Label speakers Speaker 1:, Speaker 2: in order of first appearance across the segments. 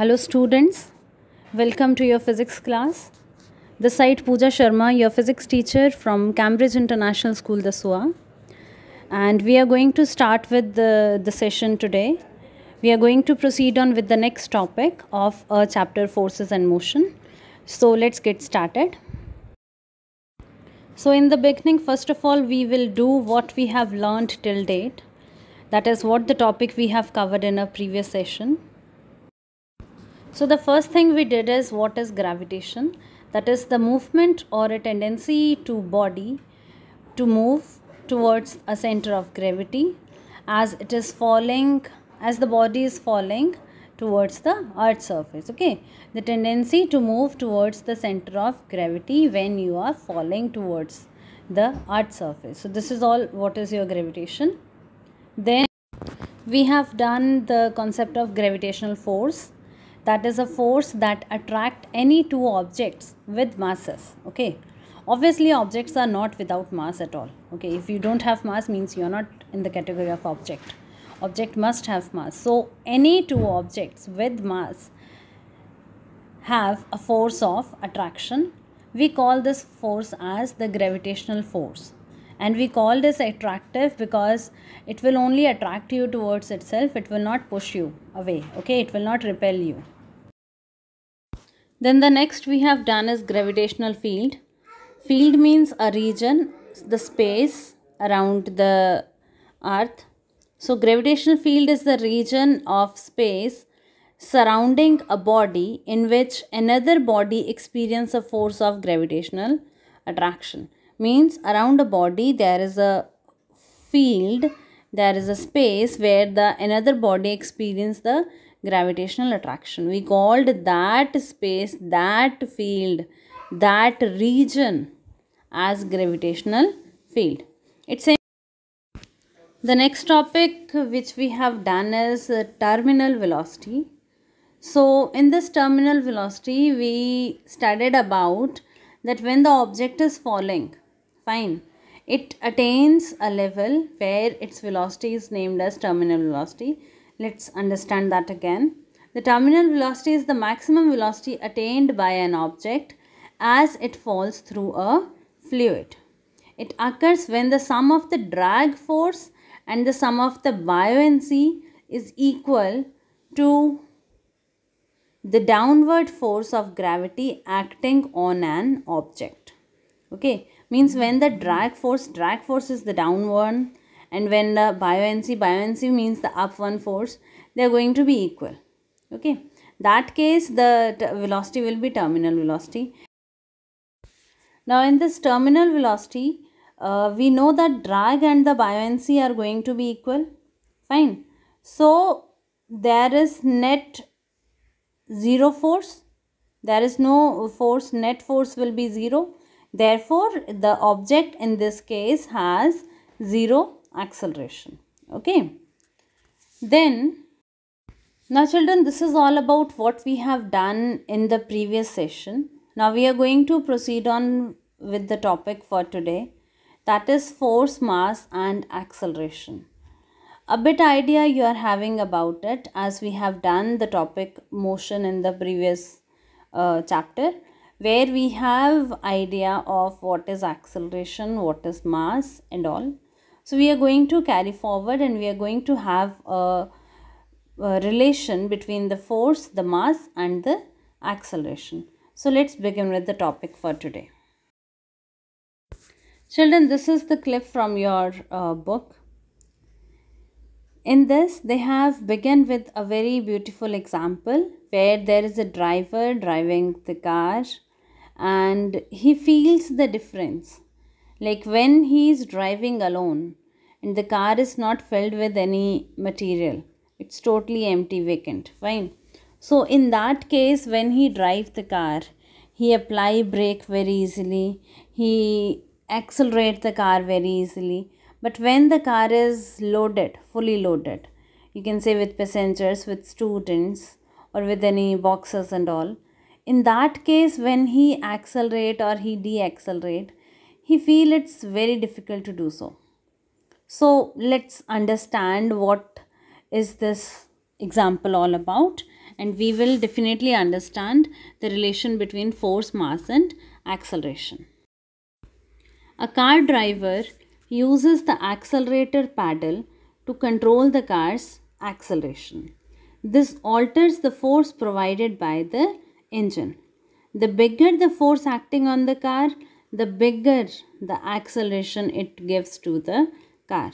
Speaker 1: Hello students, welcome to your physics class. The site Pooja Sharma, your physics teacher from Cambridge International School, Dasua. And we are going to start with the, the session today. We are going to proceed on with the next topic of a chapter forces and motion. So let's get started. So in the beginning, first of all, we will do what we have learned till date. That is what the topic we have covered in a previous session. So the first thing we did is what is gravitation? That is the movement or a tendency to body to move towards a center of gravity as it is falling as the body is falling towards the earth surface okay? The tendency to move towards the center of gravity when you are falling towards the earth surface. So this is all what is your gravitation. Then we have done the concept of gravitational force that is a force that attract any two objects with masses okay? Obviously objects are not without mass at all okay? If you don't have mass means you are not in the category of object. Object must have mass. So any two objects with mass have a force of attraction. We call this force as the gravitational force and we call this attractive because it will only attract you towards itself. It will not push you away okay? It will not repel you. Then the next we have done is gravitational field. Field means a region the space around the earth. So gravitational field is the region of space surrounding a body in which another body experience a force of gravitational attraction means around a body there is a field there is a space where the another body experience the gravitational attraction. We called that space that field that region as gravitational field. It's a the next topic which we have done is terminal velocity. So in this terminal velocity we studied about that when the object is falling fine. It attains a level where its velocity is named as terminal velocity. Let's understand that again. The terminal velocity is the maximum velocity attained by an object as it falls through a fluid. It occurs when the sum of the drag force and the sum of the buoyancy is equal to the downward force of gravity acting on an object. Okay means when the drag force drag force is the down one and when the buoyancy buoyancy means the up one force they are going to be equal. Okay? That case the velocity will be terminal velocity. Now in this terminal velocity uh, we know that drag and the buoyancy are going to be equal. Fine. So there is net zero force. There is no force net force will be zero therefore the object in this case has zero acceleration. Okay? Then now children this is all about what we have done in the previous session. Now we are going to proceed on with the topic for today. That is force mass and acceleration. A bit idea you are having about it as we have done the topic motion in the previous uh, chapter where we have idea of what is acceleration what is mass and all. So we are going to carry forward and we are going to have a, a relation between the force the mass and the acceleration. So let's begin with the topic for today. Children, this is the clip from your uh, book. In this, they have begun with a very beautiful example where there is a driver driving the car and he feels the difference. Like when he is driving alone and the car is not filled with any material, it's totally empty, vacant. Fine. So, in that case, when he drives the car, he apply brake very easily. He accelerate the car very easily but when the car is loaded fully loaded you can say with passengers with students or with any boxes and all in that case when he accelerate or he deaccelerate he feel it's very difficult to do so so let's understand what is this example all about and we will definitely understand the relation between force, mass and acceleration. A car driver uses the accelerator paddle to control the car's acceleration. This alters the force provided by the engine. The bigger the force acting on the car, the bigger the acceleration it gives to the car.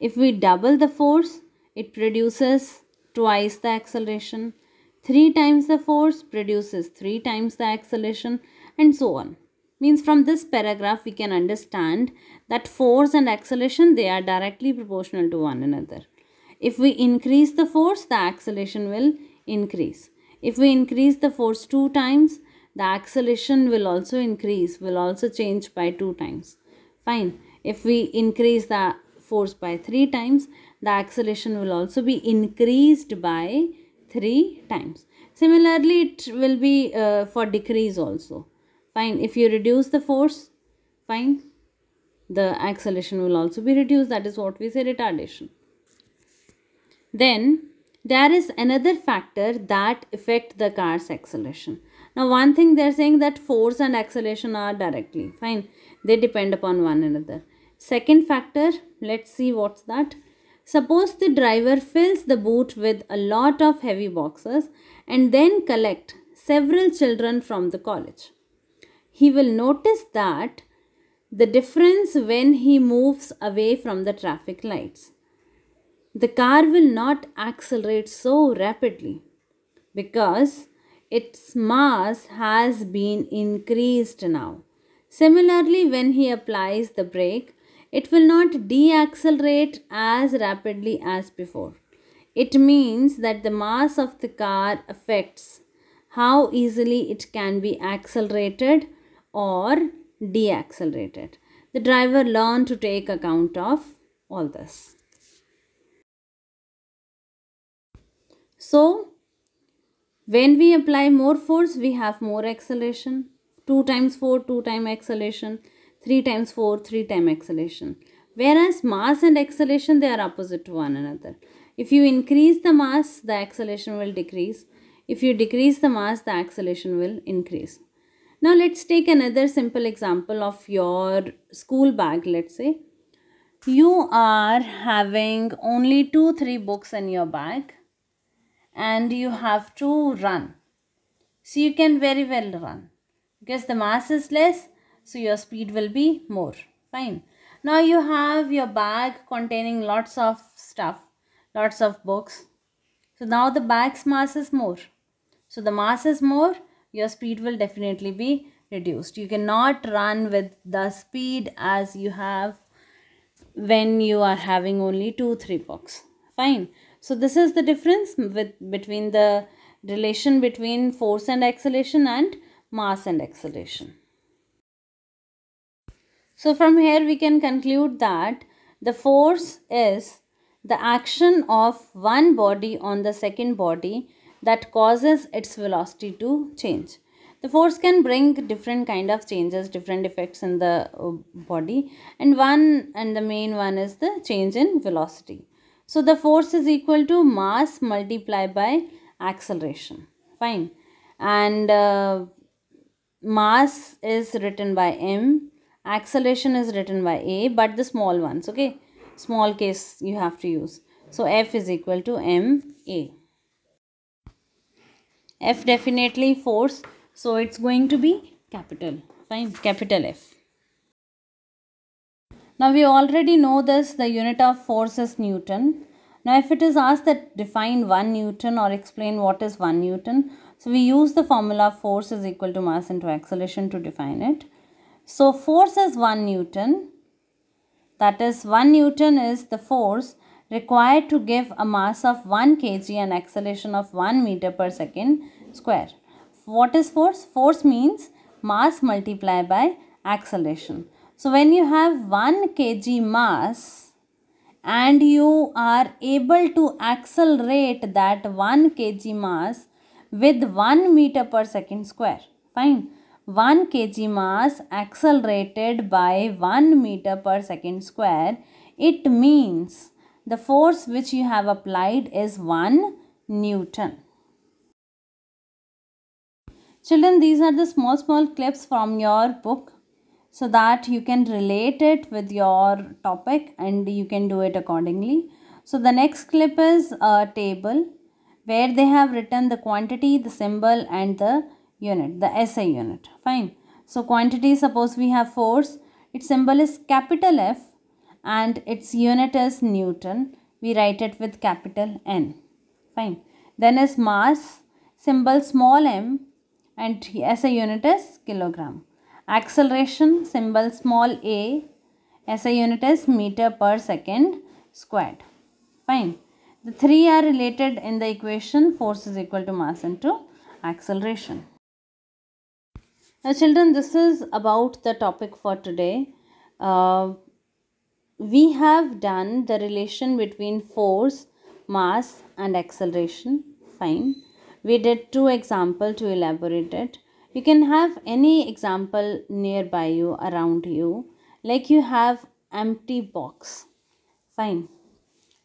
Speaker 1: If we double the force, it produces twice the acceleration. Three times the force produces three times the acceleration and so on. Means from this paragraph we can understand that force and acceleration they are directly proportional to one another. If we increase the force, the acceleration will increase. If we increase the force two times, the acceleration will also increase, will also change by two times. Fine. If we increase the force by three times, the acceleration will also be increased by three times. Similarly, it will be uh, for decrease also. Fine. If you reduce the force, fine. The acceleration will also be reduced. That is what we say retardation. Then there is another factor that affect the car's acceleration. Now one thing they are saying that force and acceleration are directly fine. They depend upon one another. Second factor, let's see what's that. Suppose the driver fills the boot with a lot of heavy boxes and then collect several children from the college. He will notice that the difference when he moves away from the traffic lights. The car will not accelerate so rapidly because its mass has been increased now. Similarly, when he applies the brake, it will not deaccelerate as rapidly as before. It means that the mass of the car affects how easily it can be accelerated or deaccelerated. The driver learned to take account of all this. So, when we apply more force, we have more acceleration. 2 times 4, 2 time acceleration. 3 times 4, 3 time acceleration. Whereas mass and acceleration, they are opposite to one another. If you increase the mass, the acceleration will decrease. If you decrease the mass, the acceleration will increase. Now let's take another simple example of your school bag, let's say. You are having only 2-3 books in your bag and you have to run. So you can very well run because the mass is less so your speed will be more. Fine. Now you have your bag containing lots of stuff, lots of books. So now the bag's mass is more. So the mass is more, your speed will definitely be reduced. You cannot run with the speed as you have when you are having only 2-3 books. Fine. So this is the difference with between the relation between force and acceleration and mass and acceleration. So from here we can conclude that the force is the action of one body on the second body that causes its velocity to change. The force can bring different kind of changes, different effects in the uh, body and one and the main one is the change in velocity. So the force is equal to mass multiplied by acceleration. Fine. And uh, mass is written by m. Acceleration is written by a. But the small ones. Okay. Small case you have to use. So F is equal to m a. F definitely force. So it's going to be capital. Fine. Capital F. Now we already know this, the unit of force is Newton. Now if it is asked that define 1 Newton or explain what is 1 Newton, so we use the formula force is equal to mass into acceleration to define it. So force is 1 Newton, that is 1 Newton is the force required to give a mass of 1 kg and acceleration of 1 meter per second square. What is force? Force means mass multiplied by acceleration. So when you have 1 kg mass and you are able to accelerate that 1 kg mass with 1 meter per second square. Fine. 1 kg mass accelerated by 1 meter per second square. It means the force which you have applied is 1 Newton. Children, these are the small, small clips from your book so that you can relate it with your topic and you can do it accordingly. So the next clip is a table where they have written the quantity, the symbol and the unit, the SI unit. Fine. So quantity, suppose we have force, its symbol is capital F and its unit is Newton. We write it with capital N. Fine. Then is mass, symbol small m and SI unit is kilogram. Acceleration, symbol small a, SI unit is meter per second squared. Fine. The three are related in the equation force is equal to mass into acceleration. Now children, this is about the topic for today. Uh, we have done the relation between force, mass and acceleration. Fine. We did two examples to elaborate it. You can have any example nearby you, around you. Like you have empty box. Fine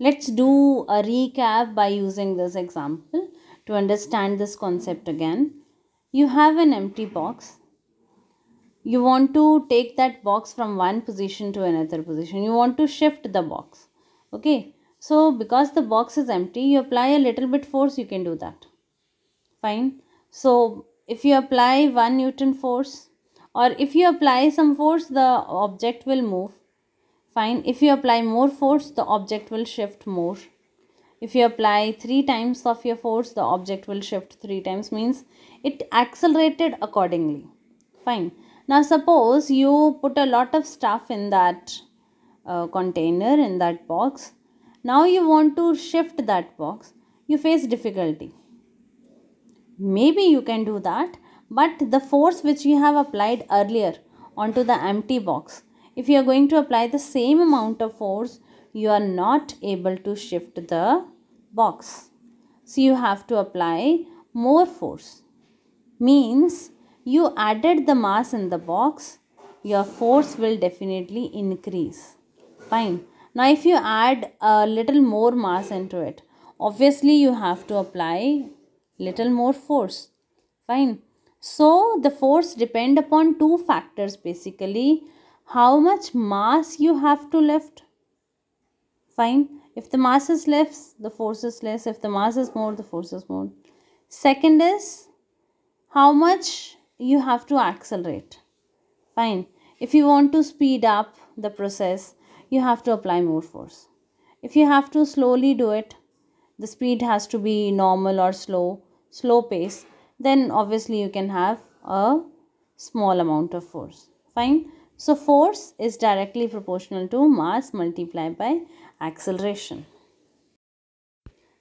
Speaker 1: Let's do a recap by using this example to understand this concept again. You have an empty box. You want to take that box from one position to another position. You want to shift the box. Okay. So because the box is empty, you apply a little bit force, you can do that. Fine. So if you apply 1 Newton force or if you apply some force, the object will move Fine. If you apply more force, the object will shift more. If you apply 3 times of your force, the object will shift 3 times. Means it accelerated accordingly. Fine. Now suppose you put a lot of stuff in that uh, container, in that box. Now you want to shift that box. You face difficulty. Maybe you can do that. But the force which you have applied earlier onto the empty box if you are going to apply the same amount of force you are not able to shift the box. So you have to apply more force. Means you added the mass in the box your force will definitely increase. Fine. Now if you add a little more mass into it obviously you have to apply little more force. Fine. So the force depend upon two factors basically. How much mass you have to lift. Fine. If the mass is less the force is less. If the mass is more the force is more. Second is how much you have to accelerate. Fine. If you want to speed up the process you have to apply more force. If you have to slowly do it the speed has to be normal or slow slow pace then obviously you can have a small amount of force fine so force is directly proportional to mass multiplied by acceleration.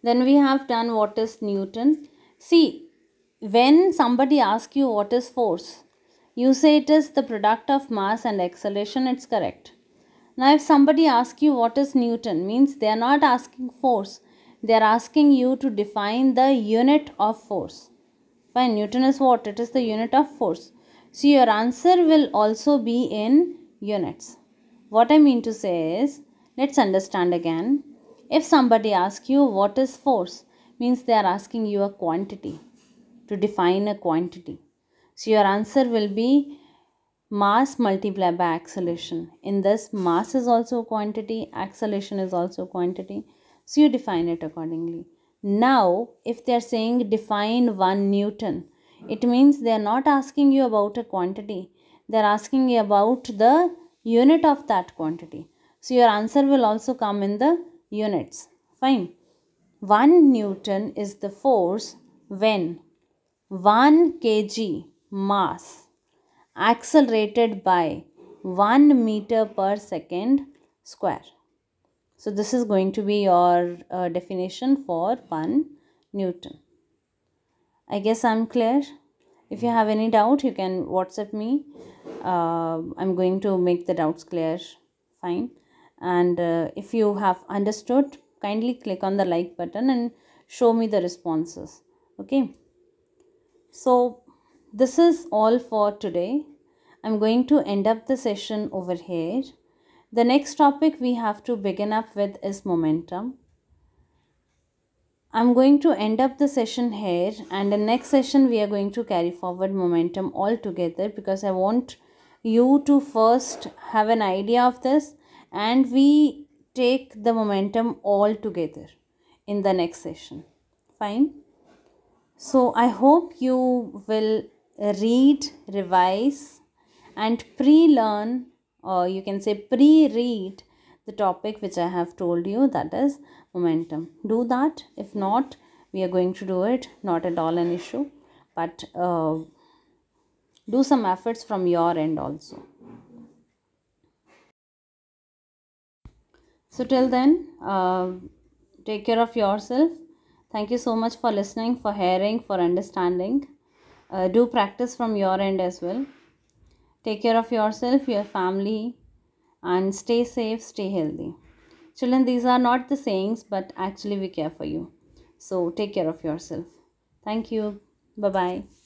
Speaker 1: Then we have done what is Newton. See, when somebody asks you what is force, you say it is the product of mass and acceleration, it's correct. Now if somebody asks you what is Newton, means they are not asking force, they are asking you to define the unit of force. Fine, Newton is what? It is the unit of force. So your answer will also be in units. What I mean to say is, let's understand again. If somebody asks you what is force, means they are asking you a quantity to define a quantity. So your answer will be mass multiplied by acceleration. In this, mass is also a quantity, acceleration is also a quantity. So you define it accordingly. Now, if they are saying define 1 Newton, it means they are not asking you about a quantity. They are asking you about the unit of that quantity. So your answer will also come in the units. Fine. 1 newton is the force when 1 kg mass accelerated by 1 meter per second square so this is going to be your uh, definition for 1 newton I guess I'm clear. If you have any doubt, you can WhatsApp me. Uh, I'm going to make the doubts clear. Fine. And uh, if you have understood, kindly click on the like button and show me the responses. Okay. So this is all for today. I'm going to end up the session over here. The next topic we have to begin up with is momentum I'm going to end up the session here, and the next session we are going to carry forward momentum all together because I want you to first have an idea of this and we take the momentum all together in the next session. Fine. So I hope you will read, revise, and pre learn, or you can say pre read the topic which I have told you that is momentum. Do that. If not, we are going to do it, not at all an issue, but uh, do some efforts from your end also. So, till then, uh, take care of yourself Thank you so much for listening, for hearing, for understanding. Uh, do practice from your end as well. Take care of yourself, your family, and stay safe, stay healthy. Children, these are not the sayings, but actually, we care for you. So, take care of yourself. Thank you. Bye bye.